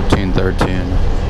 15, 13.